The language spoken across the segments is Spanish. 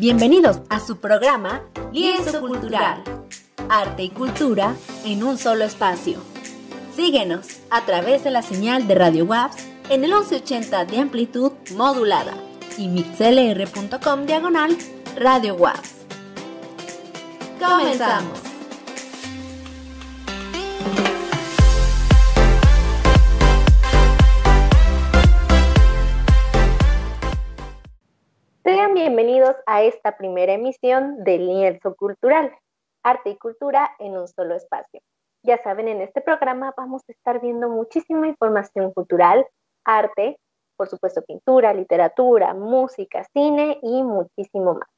Bienvenidos a su programa Lienzo Cultural, arte y cultura en un solo espacio. Síguenos a través de la señal de Radio WAPS en el 1180 de amplitud modulada y mixlr.com diagonal Radio WAPS. Comenzamos. Bienvenidos a esta primera emisión del Lienzo Cultural, arte y cultura en un solo espacio. Ya saben, en este programa vamos a estar viendo muchísima información cultural, arte, por supuesto pintura, literatura, música, cine y muchísimo más.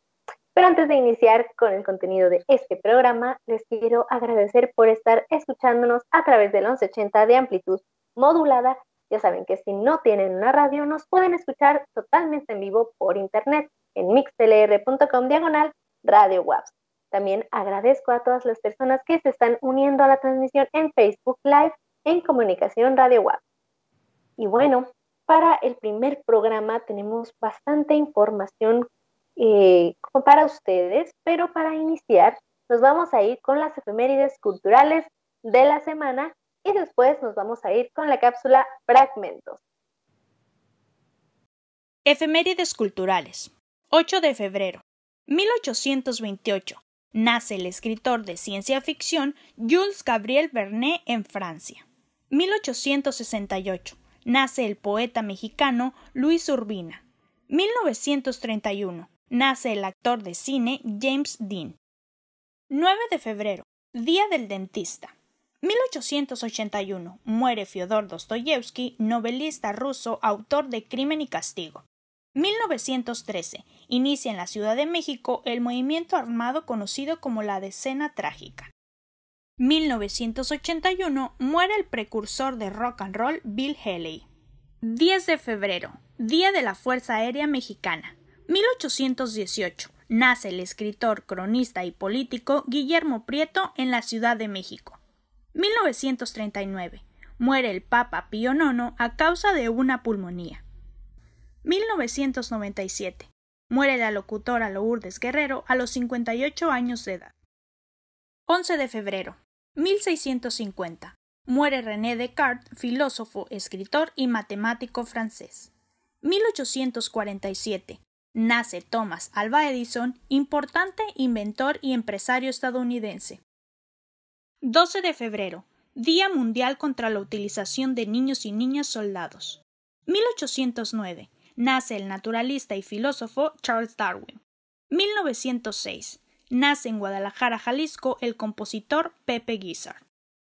Pero antes de iniciar con el contenido de este programa, les quiero agradecer por estar escuchándonos a través del 1180 de amplitud modulada. Ya saben que si no tienen una radio, nos pueden escuchar totalmente en vivo por internet en mixlr.com diagonal Radio WAPS. También agradezco a todas las personas que se están uniendo a la transmisión en Facebook Live en Comunicación Radio WAPS. Y bueno, para el primer programa tenemos bastante información eh, para ustedes, pero para iniciar nos vamos a ir con las efemérides culturales de la semana y después nos vamos a ir con la cápsula Fragmentos. Efemérides culturales. 8 de febrero. 1828. Nace el escritor de ciencia ficción Jules Gabriel Vernet en Francia. 1868. Nace el poeta mexicano Luis Urbina. 1931 nace el actor de cine James Dean. 9 de febrero, Día del Dentista. 1881 muere Fyodor Dostoyevsky, novelista ruso, autor de Crimen y Castigo. 1913 inicia en la Ciudad de México el movimiento armado conocido como la Decena Trágica. 1981 muere el precursor de rock and roll Bill Haley. 10 de febrero, Día de la Fuerza Aérea Mexicana. 1818 nace el escritor, cronista y político Guillermo Prieto en la Ciudad de México. 1939 muere el Papa Pío IX a causa de una pulmonía. 1997 muere la locutora Lourdes Guerrero a los 58 años de edad. 11 de febrero 1650 muere René Descartes, filósofo, escritor y matemático francés. 1847 nace Thomas Alva Edison, importante inventor y empresario estadounidense. 12 de febrero, Día Mundial contra la Utilización de Niños y Niñas Soldados. 1809, nace el naturalista y filósofo Charles Darwin. 1906, nace en Guadalajara, Jalisco, el compositor Pepe Guizar.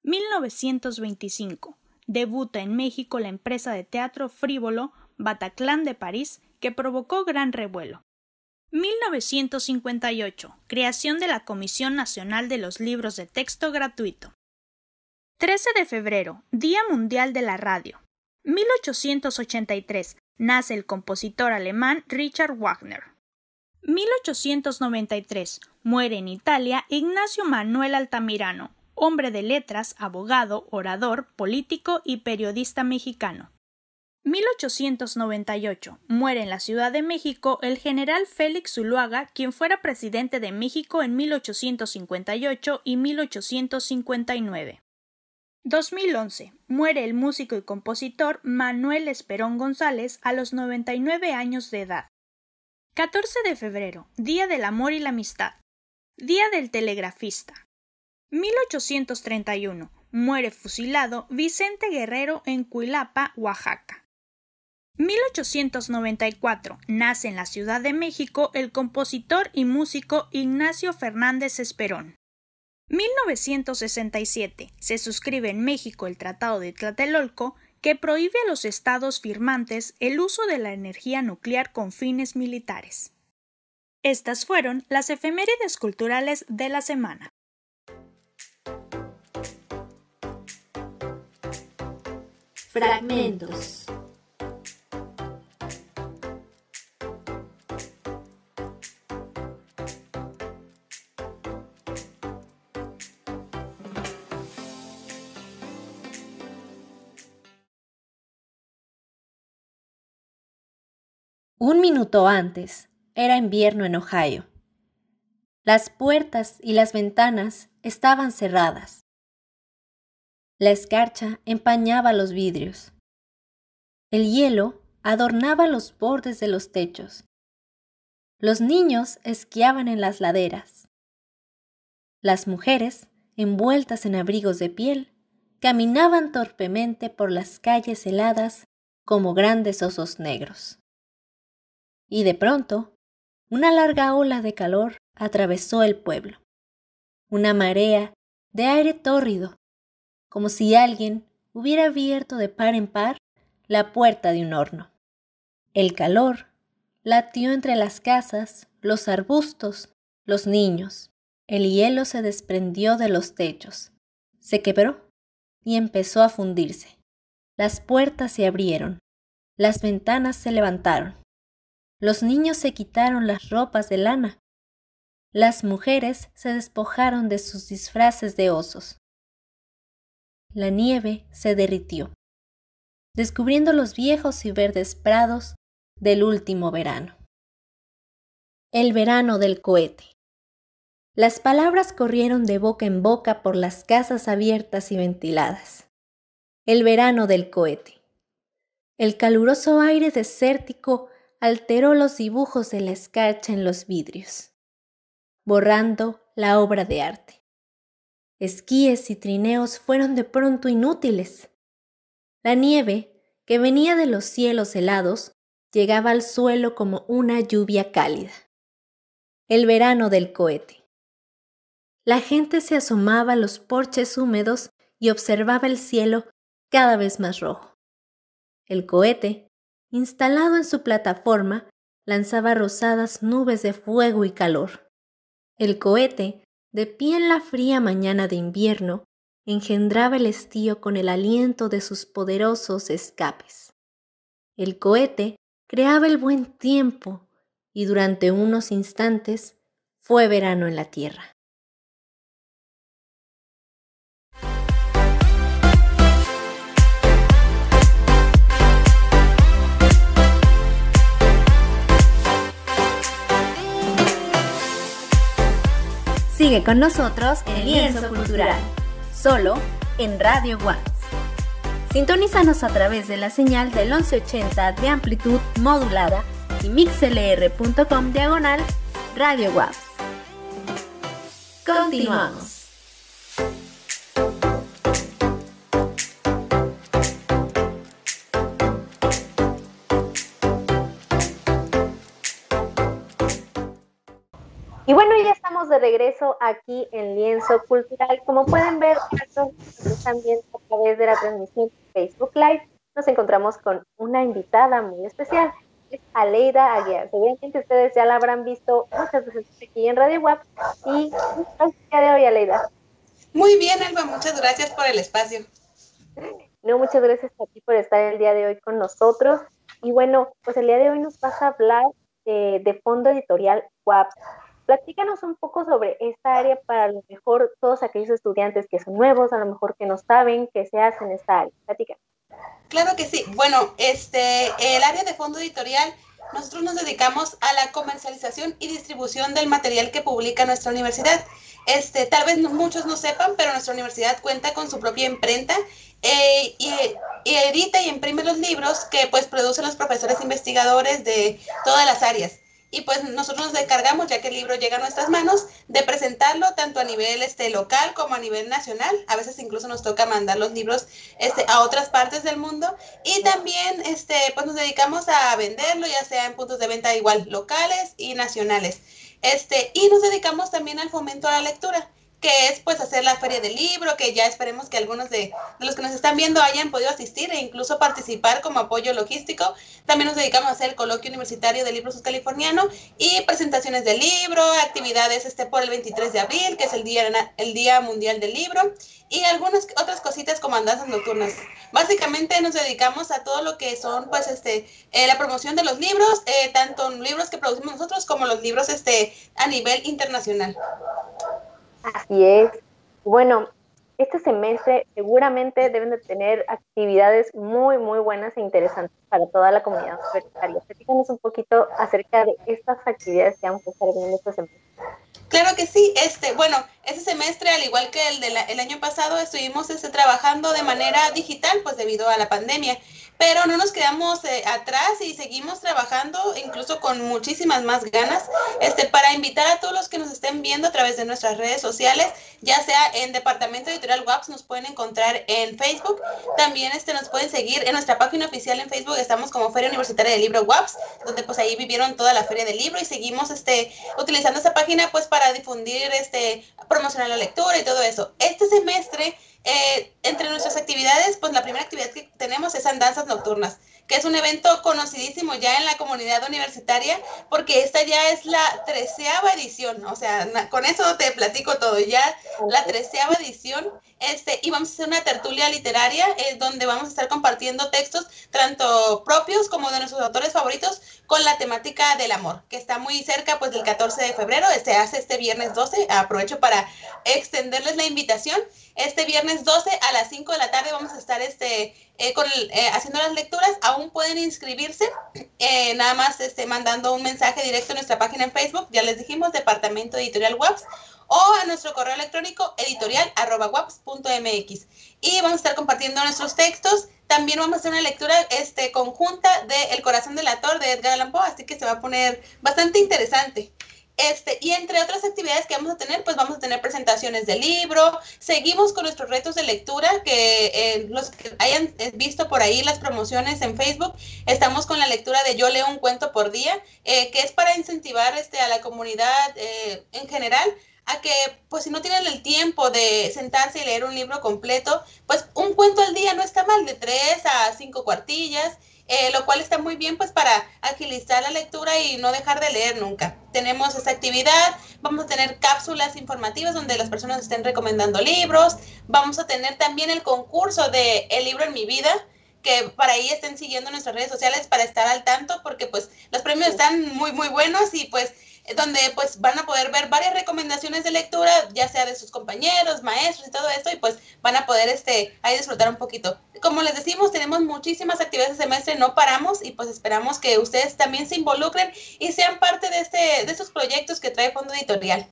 1925, debuta en México la empresa de teatro frívolo Bataclan de París, que provocó gran revuelo. 1958. Creación de la Comisión Nacional de los Libros de Texto Gratuito. 13 de febrero. Día Mundial de la Radio. 1883. Nace el compositor alemán Richard Wagner. 1893. Muere en Italia Ignacio Manuel Altamirano, hombre de letras, abogado, orador, político y periodista mexicano. 1898. Muere en la Ciudad de México el general Félix Zuluaga, quien fuera presidente de México en 1858 y 1859. 2011. Muere el músico y compositor Manuel Esperón González a los 99 años de edad. 14 de febrero. Día del Amor y la Amistad. Día del Telegrafista. 1831. Muere fusilado Vicente Guerrero en Cuilapa, Oaxaca. 1894 nace en la Ciudad de México el compositor y músico Ignacio Fernández Esperón. 1967 se suscribe en México el Tratado de Tlatelolco que prohíbe a los estados firmantes el uso de la energía nuclear con fines militares. Estas fueron las efemérides culturales de la semana. Fragmentos. Un minuto antes, era invierno en Ohio. Las puertas y las ventanas estaban cerradas. La escarcha empañaba los vidrios. El hielo adornaba los bordes de los techos. Los niños esquiaban en las laderas. Las mujeres, envueltas en abrigos de piel, caminaban torpemente por las calles heladas como grandes osos negros. Y de pronto, una larga ola de calor atravesó el pueblo. Una marea de aire tórrido, como si alguien hubiera abierto de par en par la puerta de un horno. El calor latió entre las casas, los arbustos, los niños. El hielo se desprendió de los techos, se quebró y empezó a fundirse. Las puertas se abrieron, las ventanas se levantaron. Los niños se quitaron las ropas de lana. Las mujeres se despojaron de sus disfraces de osos. La nieve se derritió, descubriendo los viejos y verdes prados del último verano. El verano del cohete. Las palabras corrieron de boca en boca por las casas abiertas y ventiladas. El verano del cohete. El caluroso aire desértico alteró los dibujos de la escarcha en los vidrios, borrando la obra de arte. Esquíes y trineos fueron de pronto inútiles. La nieve, que venía de los cielos helados, llegaba al suelo como una lluvia cálida. El verano del cohete. La gente se asomaba a los porches húmedos y observaba el cielo cada vez más rojo. El cohete, instalado en su plataforma, lanzaba rosadas nubes de fuego y calor. El cohete, de pie en la fría mañana de invierno, engendraba el estío con el aliento de sus poderosos escapes. El cohete creaba el buen tiempo y durante unos instantes fue verano en la tierra. Sigue con nosotros en Lienzo Cultural, solo en Radio Watts. Sintonízanos a través de la señal del 1180 de amplitud modulada y mixlr.com diagonal Radio Waves. Continuamos. Y bueno, ya estamos de regreso aquí en Lienzo Cultural. Como pueden ver, también a través de la transmisión Facebook Live, nos encontramos con una invitada muy especial, es Aleida Aguiar. Seguramente ustedes ya la habrán visto muchas veces aquí en Radio Web. Y el día de hoy, Aleida. Muy bien, Alba, muchas gracias por el espacio. No, muchas gracias a ti por estar el día de hoy con nosotros. Y bueno, pues el día de hoy nos vas a hablar de Fondo Editorial WAP. Platícanos un poco sobre esta área para a lo mejor todos aquellos estudiantes que son nuevos, a lo mejor que no saben qué se hace en esta área. Platícanos. Claro que sí. Bueno, este, el área de fondo editorial, nosotros nos dedicamos a la comercialización y distribución del material que publica nuestra universidad. Este, tal vez muchos no sepan, pero nuestra universidad cuenta con su propia imprenta eh, y, y, edita y imprime los libros que pues producen los profesores investigadores de todas las áreas y pues nosotros nos encargamos, ya que el libro llega a nuestras manos, de presentarlo tanto a nivel este, local como a nivel nacional. A veces incluso nos toca mandar los libros este, a otras partes del mundo y también este, pues nos dedicamos a venderlo, ya sea en puntos de venta igual locales y nacionales. Este, y nos dedicamos también al fomento a la lectura que es pues hacer la feria del libro, que ya esperemos que algunos de, los que nos están viendo hayan podido asistir e incluso participar como apoyo logístico. También nos dedicamos a hacer el coloquio universitario de libros californiano y presentaciones del libro, actividades este por el 23 de abril, que es el día, el día mundial del libro, y algunas otras cositas como andanzas nocturnas. Básicamente nos dedicamos a todo lo que son pues este eh, la promoción de los libros, eh, tanto libros que producimos nosotros como los libros este a nivel internacional. Así es. Bueno, este semestre seguramente deben de tener actividades muy, muy buenas e interesantes para toda la comunidad universitaria. Platícanos un poquito acerca de estas actividades que vamos a estar viendo este semestre. Claro que sí, este, bueno, ese semestre, al igual que el del año pasado, estuvimos este, trabajando de manera digital, pues debido a la pandemia pero no nos quedamos eh, atrás y seguimos trabajando incluso con muchísimas más ganas este, para invitar a todos los que nos estén viendo a través de nuestras redes sociales, ya sea en Departamento Editorial WAPS, nos pueden encontrar en Facebook, también este, nos pueden seguir en nuestra página oficial en Facebook, estamos como Feria Universitaria del Libro WAPS, donde pues ahí vivieron toda la feria del libro y seguimos este, utilizando esa página pues para difundir, este, promocionar la lectura y todo eso. Este semestre eh, entre nuestras actividades, pues la primera actividad que tenemos es Andanzas Nocturnas, que es un evento conocidísimo ya en la comunidad universitaria, porque esta ya es la treceava edición, o sea, con eso te platico todo, ya la treceava edición, este, y vamos a hacer una tertulia literaria eh, donde vamos a estar compartiendo textos tanto propios como de nuestros autores favoritos con la temática del amor, que está muy cerca pues del 14 de febrero, se hace este viernes 12, aprovecho para extenderles la invitación este viernes 12 a las 5 de la tarde vamos a estar este, eh, eh, haciendo las lecturas. Aún pueden inscribirse, eh, nada más este, mandando un mensaje directo a nuestra página en Facebook. Ya les dijimos, Departamento Editorial WAPS o a nuestro correo electrónico editorial.waps.mx. Y vamos a estar compartiendo nuestros textos. También vamos a hacer una lectura este, conjunta de El corazón del ator de Edgar Allan Poe, así que se va a poner bastante interesante. Este, y entre otras actividades que vamos a tener, pues vamos a tener presentaciones de libro, seguimos con nuestros retos de lectura, que eh, los que hayan eh, visto por ahí las promociones en Facebook, estamos con la lectura de Yo leo un cuento por día, eh, que es para incentivar este, a la comunidad en general a que, pues si no tienen el tiempo de sentarse y leer un libro completo, pues un cuento al día no está mal, de tres a cinco cuartillas, eh, lo cual está muy bien pues para agilizar la lectura y no dejar de leer nunca. Tenemos esta actividad, vamos a tener cápsulas informativas donde las personas estén recomendando libros, vamos a tener también el concurso de El libro en mi vida, que para ahí estén siguiendo nuestras redes sociales para estar al tanto porque pues los premios están muy muy buenos y pues donde pues van a poder ver varias recomendaciones de lectura, ya sea de sus compañeros, maestros y todo esto, y pues van a poder este, ahí disfrutar un poquito. Como les decimos, tenemos muchísimas actividades de semestre, no paramos y pues esperamos que ustedes también se involucren y sean parte de, este, de estos proyectos que trae Fondo Editorial.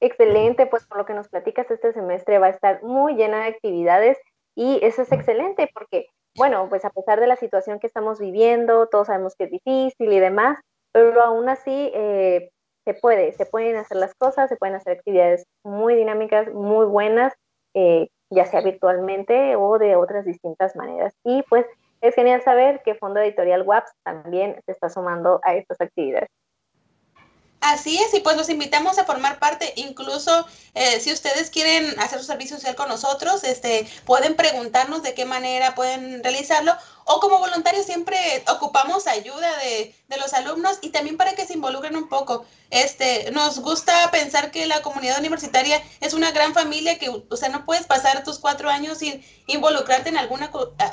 Excelente, pues por lo que nos platicas, este semestre va a estar muy llena de actividades y eso es excelente porque, bueno, pues a pesar de la situación que estamos viviendo, todos sabemos que es difícil y demás, pero aún así eh, se puede, se pueden hacer las cosas, se pueden hacer actividades muy dinámicas, muy buenas, eh, ya sea virtualmente o de otras distintas maneras. Y pues es genial saber que Fondo Editorial WAPS también se está sumando a estas actividades. Así es, y pues los invitamos a formar parte, incluso eh, si ustedes quieren hacer su servicio social con nosotros, este, pueden preguntarnos de qué manera pueden realizarlo o como voluntarios siempre ocupamos ayuda de, de, los alumnos y también para que se involucren un poco. Este, nos gusta pensar que la comunidad universitaria es una gran familia que, o sea, no puedes pasar tus cuatro años sin involucrarte en alguna,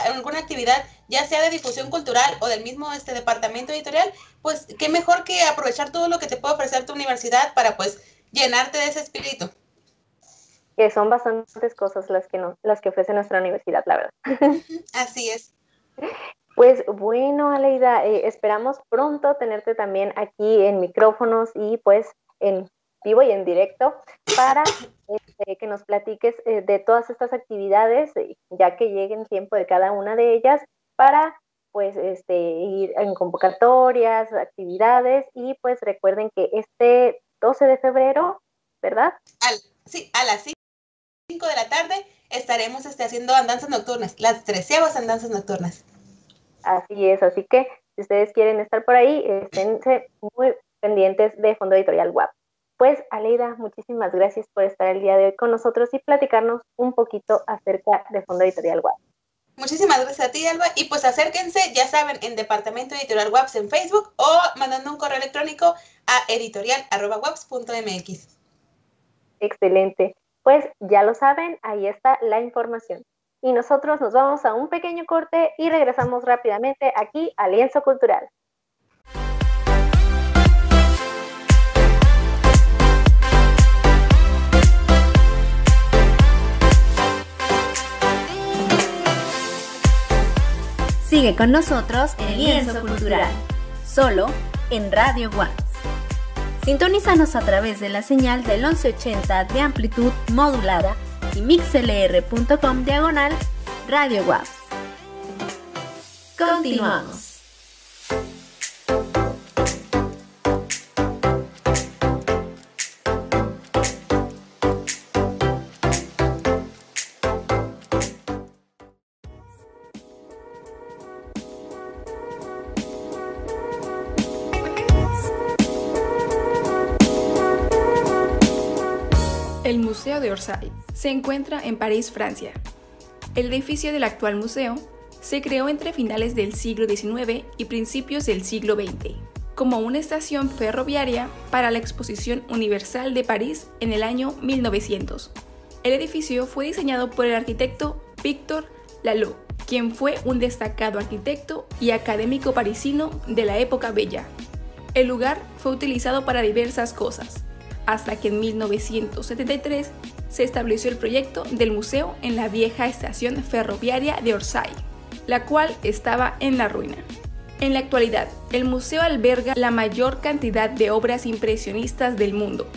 en alguna actividad, ya sea de difusión cultural o del mismo este departamento editorial, pues qué mejor que aprovechar todo lo que te puede ofrecer tu universidad para pues llenarte de ese espíritu. Que son bastantes cosas las que, no, las que ofrece nuestra universidad, la verdad. Así es. Pues bueno, Aleida, eh, esperamos pronto tenerte también aquí en micrófonos y pues en vivo y en directo para este, que nos platiques eh, de todas estas actividades, eh, ya que llegue el tiempo de cada una de ellas, para pues este, ir en convocatorias, actividades y pues recuerden que este 12 de febrero, ¿verdad? sí, a las 5 de la tarde estaremos este, haciendo andanzas nocturnas, las treceavas andanzas nocturnas. Así es, así que si ustedes quieren estar por ahí, esténse muy pendientes de Fondo Editorial WAP. Pues Aleida, muchísimas gracias por estar el día de hoy con nosotros y platicarnos un poquito acerca de Fondo Editorial WAP. Muchísimas gracias a ti, Alba. Y pues acérquense, ya saben, en Departamento Editorial WAPS en Facebook o mandando un correo electrónico a editorial.waps.mx. Excelente. Pues ya lo saben, ahí está la información. Y nosotros nos vamos a un pequeño corte y regresamos rápidamente aquí a Lienzo Cultural. Sigue con nosotros en Lienzo Cultural, solo en Radio Watts. Sintonízanos a través de la señal del 1180 de amplitud modulada y mixlr.com diagonal Radio Watts. Continuamos. Museo de Orsay se encuentra en París, Francia. El edificio del actual museo se creó entre finales del siglo XIX y principios del siglo XX, como una estación ferroviaria para la Exposición Universal de París en el año 1900. El edificio fue diseñado por el arquitecto Victor Laloux, quien fue un destacado arquitecto y académico parisino de la época bella. El lugar fue utilizado para diversas cosas, hasta que en 1973 se estableció el proyecto del museo en la vieja estación ferroviaria de Orsay, la cual estaba en la ruina. En la actualidad, el museo alberga la mayor cantidad de obras impresionistas del mundo.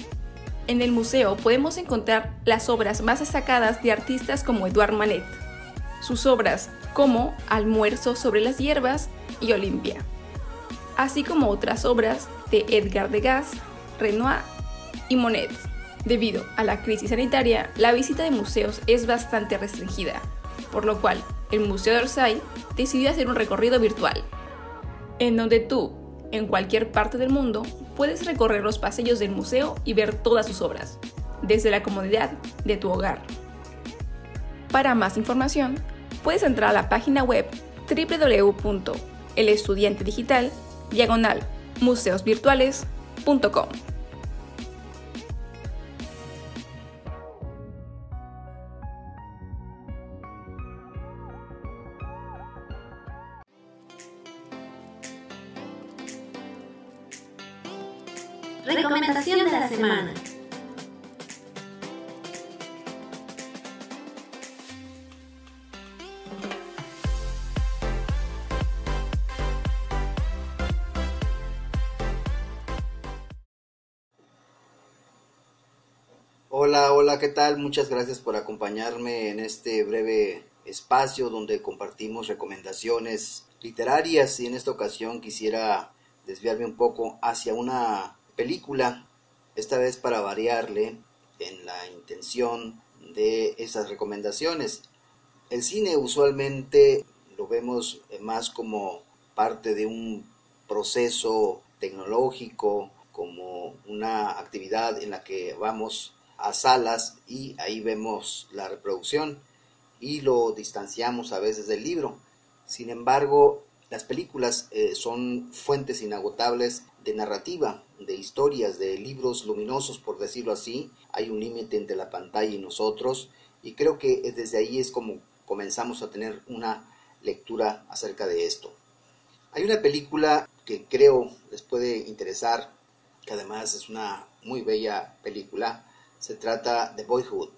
En el museo podemos encontrar las obras más destacadas de artistas como Edouard Manet, sus obras como Almuerzo sobre las hierbas y Olimpia, así como otras obras de Edgar Degas, Renoir y Monet. Debido a la crisis sanitaria, la visita de museos es bastante restringida, por lo cual el Museo de Orsay decidió hacer un recorrido virtual, en donde tú, en cualquier parte del mundo, puedes recorrer los pasillos del museo y ver todas sus obras, desde la comodidad de tu hogar. Para más información, puedes entrar a la página web www.elestudiantedigital. Hola, hola, ¿qué tal? Muchas gracias por acompañarme en este breve espacio donde compartimos recomendaciones literarias y en esta ocasión quisiera desviarme un poco hacia una película, esta vez para variarle en la intención de esas recomendaciones. El cine usualmente lo vemos más como parte de un proceso tecnológico, como una actividad en la que vamos a salas y ahí vemos la reproducción y lo distanciamos a veces del libro. Sin embargo, las películas eh, son fuentes inagotables de narrativa, de historias, de libros luminosos, por decirlo así. Hay un límite entre la pantalla y nosotros y creo que desde ahí es como comenzamos a tener una lectura acerca de esto. Hay una película que creo les puede interesar, que además es una muy bella película. Se trata de Boyhood.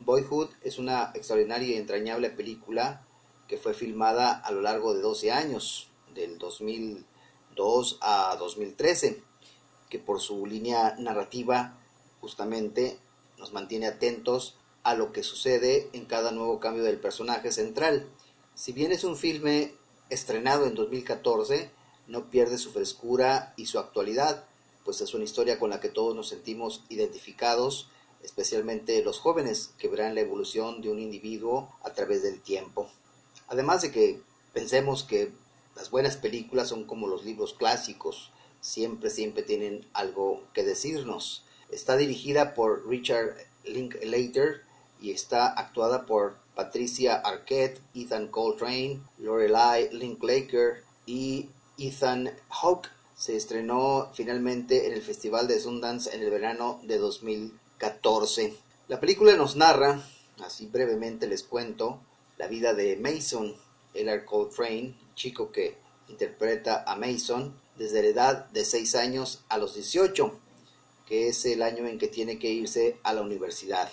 Boyhood es una extraordinaria y entrañable película que fue filmada a lo largo de 12 años, del 2002 a 2013, que por su línea narrativa justamente nos mantiene atentos a lo que sucede en cada nuevo cambio del personaje central. Si bien es un filme estrenado en 2014, no pierde su frescura y su actualidad, pues es una historia con la que todos nos sentimos identificados, especialmente los jóvenes que verán la evolución de un individuo a través del tiempo. Además de que pensemos que las buenas películas son como los libros clásicos, siempre, siempre tienen algo que decirnos. Está dirigida por Richard Linklater y está actuada por Patricia Arquette, Ethan Coltrane, Lorelai Linklater y Ethan Hawke. Se estrenó finalmente en el Festival de Sundance en el verano de 2014. La película nos narra, así brevemente les cuento, la vida de Mason, Ellar Coltrane, chico que interpreta a Mason desde la edad de 6 años a los 18, que es el año en que tiene que irse a la universidad.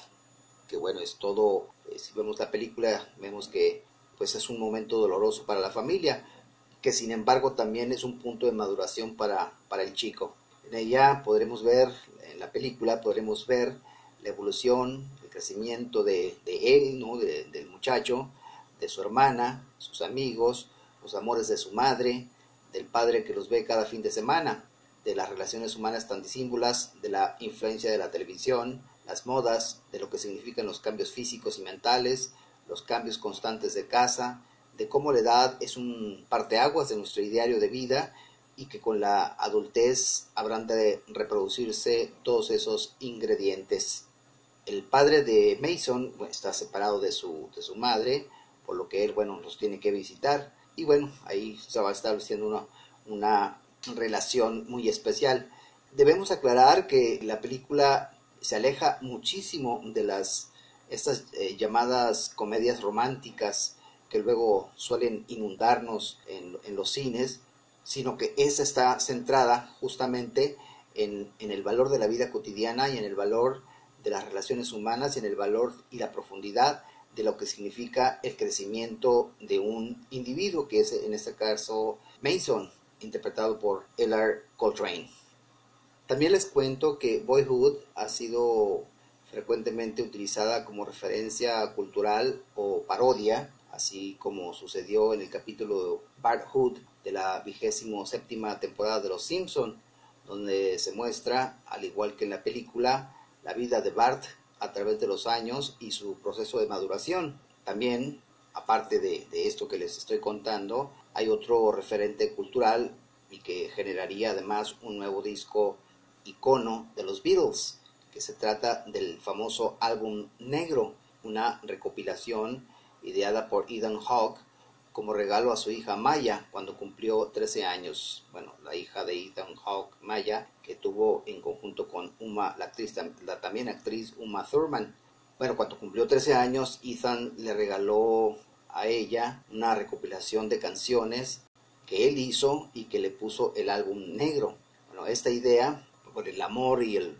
Que bueno, es todo, eh, si vemos la película, vemos que pues es un momento doloroso para la familia, que sin embargo también es un punto de maduración para, para el chico. En ella podremos ver, en la película podremos ver la evolución, el crecimiento de, él, ¿no? del muchacho, de su hermana, sus amigos, los amores de su madre, del padre que los ve cada fin de semana, de las relaciones humanas tan disímbolas, de la influencia de la televisión, las modas, de lo que significan los cambios físicos y mentales, los cambios constantes de casa, de cómo la edad es un parteaguas de nuestro ideario de vida y que con la adultez habrán de reproducirse todos esos ingredientes. El padre de Mason está separado de su, de su madre, por lo que él, bueno, los tiene que visitar y bueno, ahí se va estableciendo una, una relación muy especial. Debemos aclarar que la película se aleja muchísimo de las estas eh, llamadas comedias románticas que luego suelen inundarnos en, en, los cines, sino que esa está centrada justamente en, en el valor de la vida cotidiana y en el valor de las relaciones humanas y en el valor y la profundidad de lo que significa el crecimiento de un individuo, que es en este caso Mason, interpretado por L.R. Coltrane. También les cuento que Boyhood ha sido frecuentemente utilizada como referencia cultural o parodia, así como sucedió en el capítulo Bart Hood de la vigésimo séptima temporada de Los Simpson, donde se muestra, al igual que en la película, la vida de Bart a través de los años y su proceso de maduración. También, aparte de, esto que les estoy contando, hay otro referente cultural y que generaría además un nuevo disco icono de los Beatles, que se trata del famoso álbum negro, una recopilación ideada por Ethan Hawke como regalo a su hija Maya cuando cumplió 13 años. Bueno, la hija de Ethan Hawke, Maya, que tuvo en conjunto con Uma, la actriz, la también actriz Uma Thurman. Bueno, cuando cumplió 13 años, Ethan le regaló a ella una recopilación de canciones que él hizo y que le puso el álbum negro. Bueno, esta idea, por el amor y el,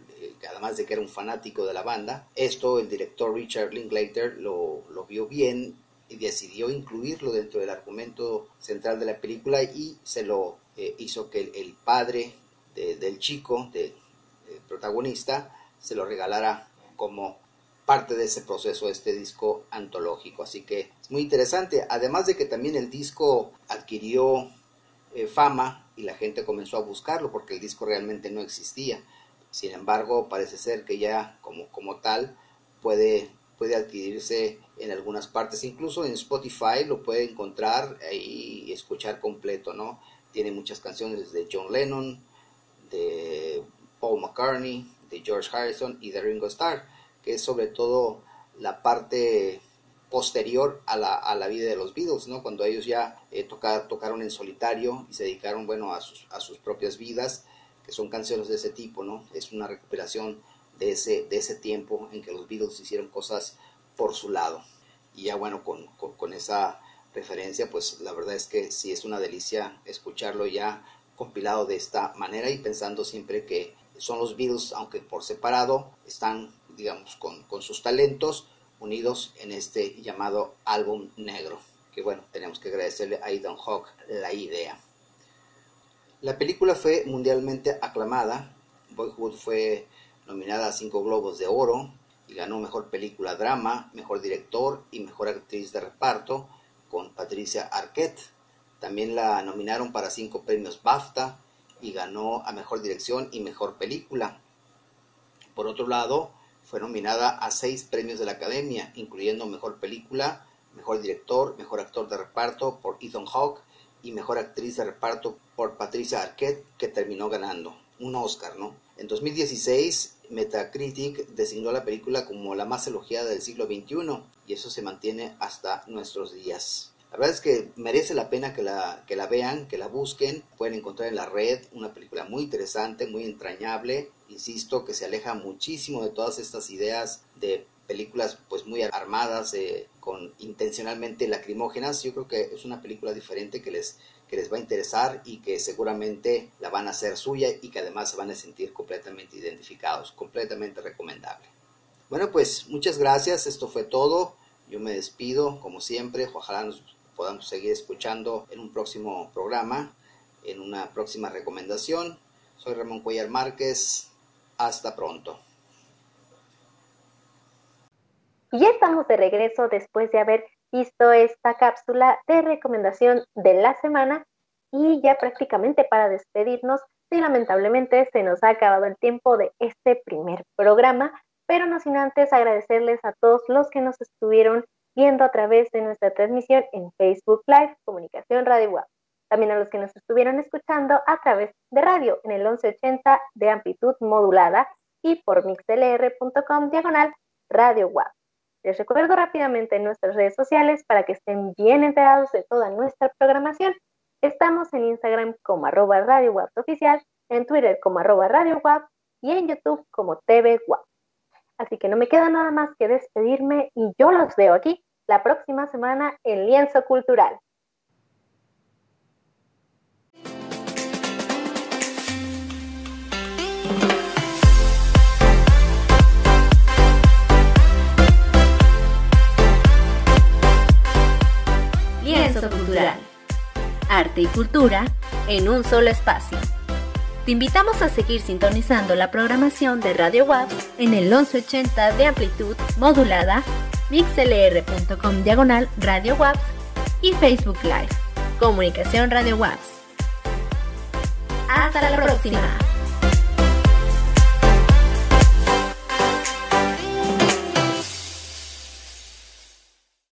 además de que era un fanático de la banda, esto el director Richard Linklater lo, lo vio bien decidió incluirlo dentro del argumento central de la película y se lo eh, hizo que el, padre del chico, del protagonista, se lo regalara como parte de ese proceso, este disco antológico. Así que es muy interesante, además de que también el disco adquirió eh, fama y la gente comenzó a buscarlo porque el disco realmente no existía. Sin embargo, parece ser que ya como, como tal puede puede adquirirse en algunas partes, incluso en Spotify lo puede encontrar y escuchar completo, ¿no? Tiene muchas canciones de John Lennon, de Paul McCartney, de George Harrison y de Ringo Starr, que es sobre todo la parte posterior a la, a la vida de los Beatles, ¿no? Cuando ellos ya eh, tocaron en solitario y se dedicaron, bueno, a sus, a sus propias vidas, que son canciones de ese tipo, ¿no? Es una recuperación de ese, de ese tiempo en que los Beatles hicieron cosas por su lado. Y ya bueno, con, con, esa referencia, pues la verdad es que sí es una delicia escucharlo ya compilado de esta manera y pensando siempre que son los Beatles, aunque por separado, están, digamos, con, con sus talentos unidos en este llamado álbum negro. Que bueno, tenemos que agradecerle a Ethan Hawke la idea. La película fue mundialmente aclamada. Boyhood fue nominada a cinco Globos de Oro y ganó Mejor Película Drama, Mejor Director y Mejor Actriz de Reparto con Patricia Arquette. También la nominaron para cinco premios BAFTA y ganó a Mejor Dirección y Mejor Película. Por otro lado, fue nominada a seis premios de la Academia, incluyendo Mejor Película, Mejor Director, Mejor Actor de Reparto por Ethan Hawke y Mejor Actriz de Reparto por Patricia Arquette, que terminó ganando un Oscar, ¿no? En 2016, Metacritic designó la película como la más elogiada del siglo XXI y eso se mantiene hasta nuestros días. La verdad es que merece la pena que la, que la vean, que la busquen. Pueden encontrar en la red una película muy interesante, muy entrañable. Insisto que se aleja muchísimo de todas estas ideas de películas pues muy armadas, eh, con intencionalmente lacrimógenas. Yo creo que es una película diferente que les les va a interesar y que seguramente la van a hacer suya y que además se van a sentir completamente identificados, completamente recomendable. Bueno, pues muchas gracias, esto fue todo. Yo me despido, como siempre, ojalá nos podamos seguir escuchando en un próximo programa, en una próxima recomendación. Soy Ramón Cuellar Márquez, hasta pronto. Y ya estamos de regreso después de haber visto esta cápsula de recomendación de la semana y ya prácticamente para despedirnos, sí, lamentablemente se nos ha acabado el tiempo de este primer programa, pero no sin antes agradecerles a todos los que nos estuvieron viendo a través de nuestra transmisión en Facebook Live, Comunicación Radio Web. También a los que nos estuvieron escuchando a través de radio en el 1180 de amplitud modulada y por mixlr.com diagonal Radio Web. Les recuerdo rápidamente nuestras redes sociales para que estén bien enterados de toda nuestra programación. Estamos en Instagram como arroba Radio Oficial, en Twitter como arroba Radio y en YouTube como TV Así que no me queda nada más que despedirme y yo los veo aquí la próxima semana en Lienzo Cultural. Cultural. Arte y cultura en un solo espacio. Te invitamos a seguir sintonizando la programación de Radio WAPS en el 1180 de amplitud modulada, mixlr.com diagonal Radio WAPS y Facebook Live, Comunicación Radio WAPS. Hasta la próxima.